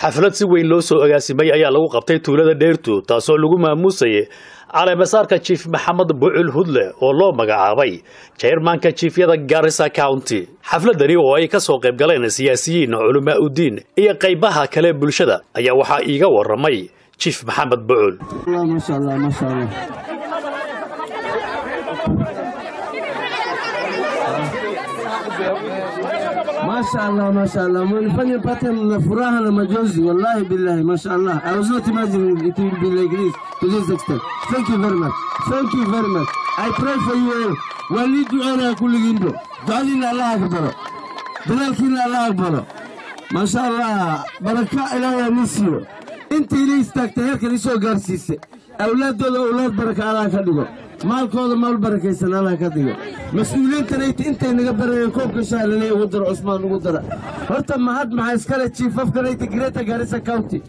xaflad si weyn loo soo agaasimay ayaa lagu qabtay tuulada dheertu taasoo lagu maamuusayay caleemasaarka jiif maxamed bucul hudle oo loo magacaabay jeermanka jiifyada garissa county. Xafladani oo ay ka soo qayb galeen siyaasiyiin culamaa udiin iyo qaybaha kale bulshada ayaa waxaa iiga waramay jiif maxamed bucul Mashallah, mashallah. Mmenifanya mpate mna furaha na majonzi. Wallahi billahi, mashallah. I was not imagining it will be like this to this extent. Thank you very much. Thank you very much. I pray for you all. Wali ducana kulligiinba. Ducadiina Allah aqbalo. Dadaalkiina Allah aqbalo. Mashallah. Baraka Ilaahay ha siiyo. Inta ila heerkan isoo gaarsiisay. Awlaadooda awlaad baraka Allah ka dhigo. Maalkooda maal barakaysan allah ka dhigo mas'uuliyiintanayta intay naga barayeen koobka shaalanay ugu daro cusmaan ugu dara. Horta mahad maxaa iskale chiefafkanayta greater garissa county.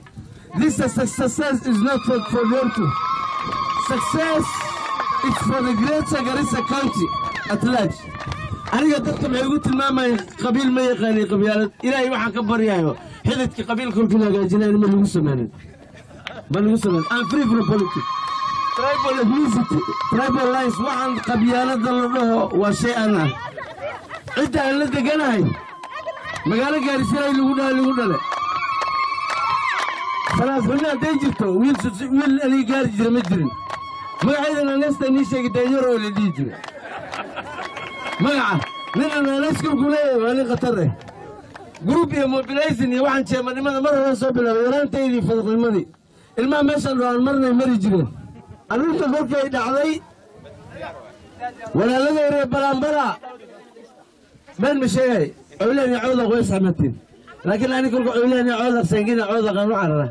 This is success is not for, for them to success is for the greater garissa county at aniga dadka maxay ugu tilmaamayeen qabiil ma yaqaanay qabyaalad ilaahay waxaan ka baryayo xididka qabiil kolkuu hagaajinayn ma lagu sameynin ma lagu sameynin I'm free from politics tribal lines waxaan qabyaalada la dhaho waa shay aan ah cidda aan la deganahay magaalo gaarisanay lagu dhale salaasxunni hadday jirto wiil aniga gaari jira ma jirin. Magaceydana neesta nii sheegi daanyaro oo la dhihi jira magaca nin anaaneskulku leeyahay waa nin khatar eh group iyo mobilizing iyo waxaan jeemanimada mar hore soo bilaabay yaraantaydii fadaqnimadii ilmaha meeshan dhoaan marnay mari jireen arrinta kolkay dhacday walaaladii reer balaanbala been ma sheegay cowlaan iyo cawdaq way isxamatiin laakiin ani kolka cowlaan iyo cawdaq sangina cawdaqaan u carara.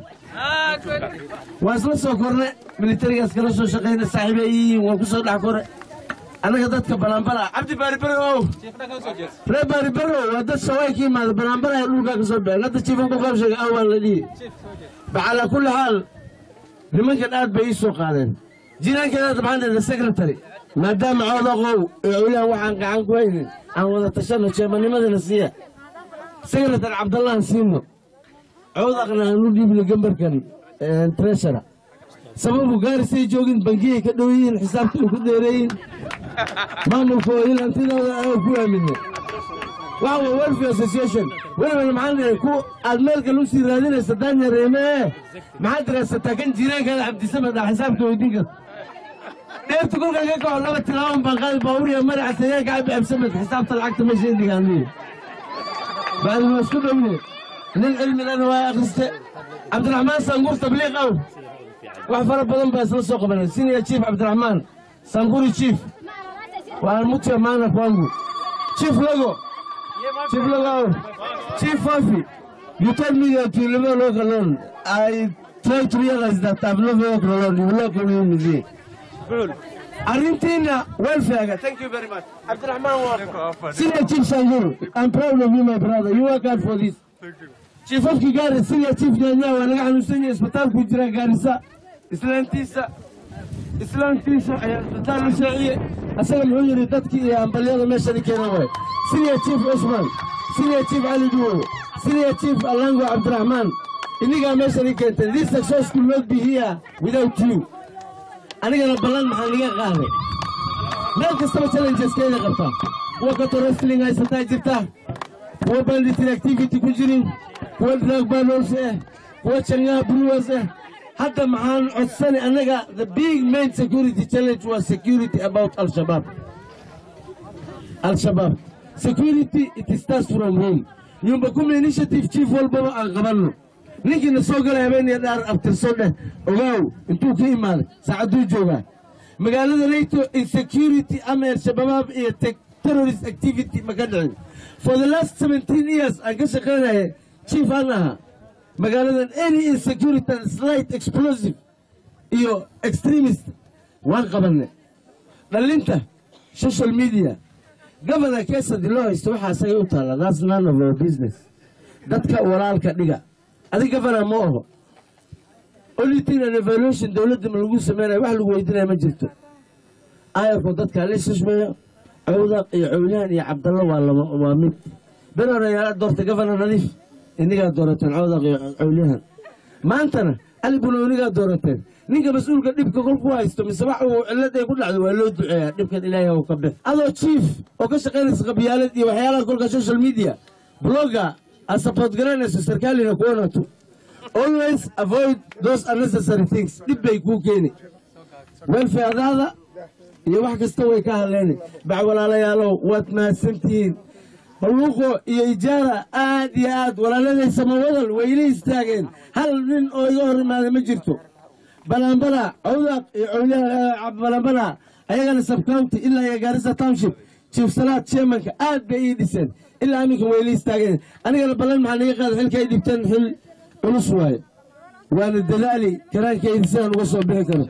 Waa isla soo korne militarigaas kala soo shaqayna saaxiibay yihiin waa ku soo dhex kore. Annaga dadka balaanbala cabdi baaribaro ow reer baaribaro waa dad shawaay ka yimaada balaanbala dhulkaa ka soo baxeen hadda jiifan ku qaab sheegay awaan la dhihi. Facalaa kulli xaal nimankan aad bay ii soo qaadeen jiraankeeda maxaan dhahda secretary maadaama codaqow ee cowlaan waxaan gacan ku haynin aan wada tashanno jeemanimadana siiya. Secretary cabdallahan siino codaqna aan u dhiibno gambarkan treasura sababu gaarisay joogin bangiyay ka dhow yihiin xisaabta ay ku dheereeyin maamulka oo ilantidooda aan ku aaminay waxa waa welfare association. Weliba maxaan dhahay ku aad meelka lu sii raadinaysa daanyareemee maxaad diraysataa kan jiiraankaada cabdisamed ah xisaabka weydiin karta dheerta kolkaan ka kaco laba tilaaban baan qaadi baawuriya madaxa sayaanka cabdi cabdisamed xisaabta lacagta meesha indhigaaniyo bacdi isku dhowne nin cilmi lana waa akhriste cabdiraxmaan sangur tabliiq aw. Wax fara badan baa isla soo qabanay senior chief cabdiraxmaan sanguri chief. Waa mutya maana kwangu. Chief logo. Chief Logo, Chief Fafi, you told me that you walk alone. I try to realize that I've never alone. You walk alone with me. Argentina, welfare. Thank you very much. Abdurrahman Wafa. Senior Chief Sanguru, I'm proud of you, my brother. You work hard for this. Chief of Kigari, Senior Chief Nyanya, wanaga xanuunsan isbitaal ku jira Gaarisa. Islaantiisa islaantiisa ayaa isbitaal u shaaciyey asaga muxuu yidhi dadkii iyo ambalyada meeshani keena waay senior chief cusman senior chief cali duwo senior chief alango cabdiraxmaan inigaa meeshani keentay this success could not be here without you anigana ballan maxaa niga qaaday? Meel kastaba challengeskeeda qabtaa kuwa kato wrestling haysataa jirta. Kuwa banditry activity ku jirin kuwa drug banos eh. Kuwa changaha brewers eh. Hadda maxaan codsanay annaga the big main security challenge was security about al-shabaab. Al-shabaab. Security it starts from home. Yumba kuma initiative chief walbaba aan qabanno ninkiina soo galay habeeniya dhaar abtirso dheh ogaaw intuu ka imaaday saacaduu joogaa. Magaalada nato insecurity ama al-shabaab iyo terrorist activity ma ka dhicin. For the last 17 years aan ka shaqaynaya chief aan ahaa magaaladan any insecurity and slight explosive iyo extremist waan qabanay dhallinta social media governor keesadi loo haysto waxaa asagay u taalla that's none of our business. Dadka walaalka dhiga adig governor ma oho. Only thing an evaluation dowladda ma lagu sameynayo wax lagu weydiinaya ma jirto. Ayarku dadka la shishmeeyo cawdaq iyo cowlaan iyo cabdallo waa mid. Ber hore yaa doortay governor nadiif innigaa doorateen cawdaq iyo cawliyahan maantana cali bunoonigaa doorateen. Ninka mas'uulka dhibka kolku haysto mise wax uu cilladay ku dhacdo waa loo duceeyaa dhibkan ilaahay oo ka bix adoo chief oo ka shaqaynaysa qabyaalad iyo waxyaalaha kolka social media blogger aad support garanayso iyo wax kasta way ka hadleeni bac walaalayaalow waad mahadsantihiin. Balluuqo iyo ijaara aad iyo aad walaaladay samawadal way ila istaageen. Hal nin oo iga hor imaaday ma jirto. Balambala cawdaq iyo cawliyaha balambala ayagana subcounty ilaa iyo gaarisa township chief salaad chairmanka aad bay ii dhiseen. Ilaa aminka way ila istaageen. Anigana ballan maxaa naga qaada xilka ay dhibteen xil culus waaye. Waana dadaali karaankayda sidaan uga soo bixi karo